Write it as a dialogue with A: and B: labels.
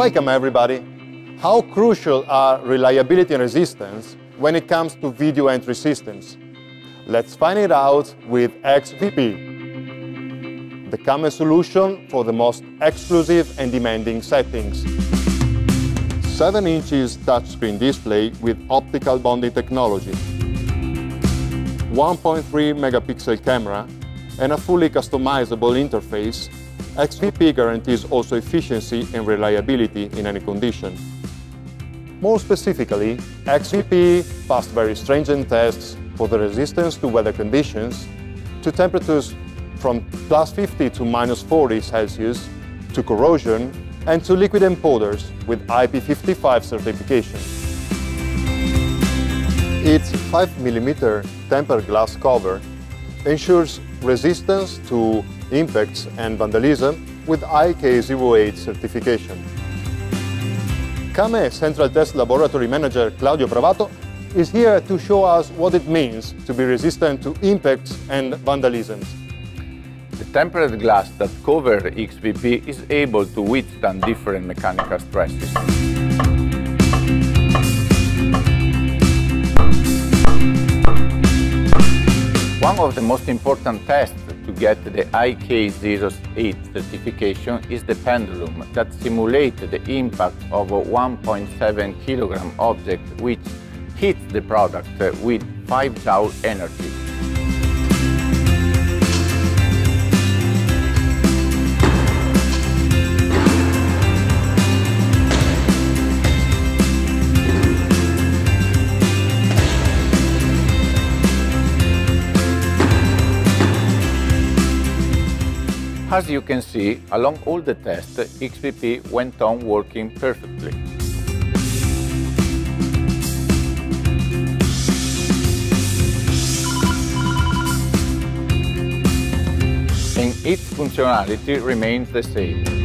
A: Welcome everybody. How crucial are reliability and resistance when it comes to video entry systems? Let's find it out with XVP, the CAME solution for the most exclusive and demanding settings. 7 inches touchscreen display with optical bonding technology, 1.3 megapixel camera, and a fully customizable interface, XVP guarantees also efficiency and reliability in any condition. More specifically, XVP passed very stringent tests for the resistance to weather conditions, to temperatures from plus 50 to minus 40 Celsius, to corrosion, and to liquid encoders with IP55 certification. Its 5mm tempered glass cover ensures resistance to impacts and vandalism with IK08 certification. CAME Central Test Laboratory Manager Claudio Bravato is here to show us what it means to be resistant to impacts and vandalisms.
B: The tempered glass that covers XVP is able to withstand different mechanical stresses. One of the most important tests to get the IK08 certification is the pendulum that simulates the impact of a 1.7 kilogram object which hits the product with 5 joule energy. As you can see, along all the tests, XVP went on working perfectly. And its functionality remains the same.